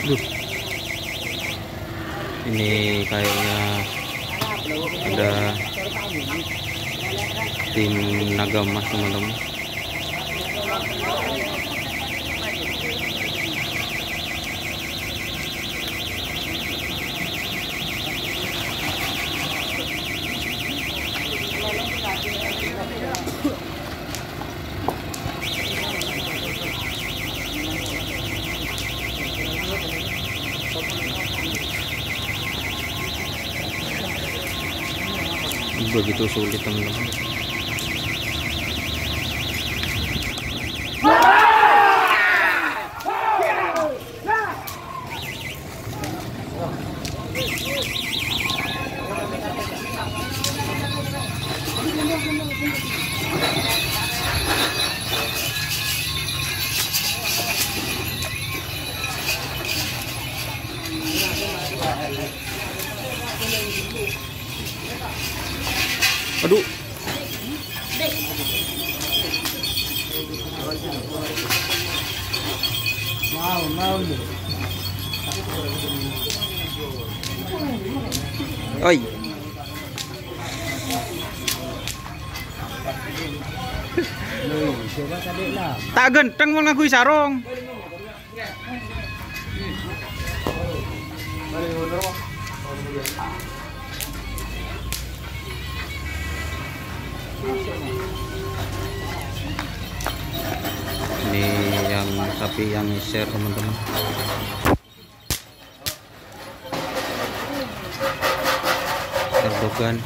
Duh. Ini kayaknya ada tim naga emas teman-teman. Begitu sulit teman-teman Thank you. Aduh. Mau, mau. Oi. Tak genteng mau ngakui sarung ini yang sapi yang share teman-teman. Erdogan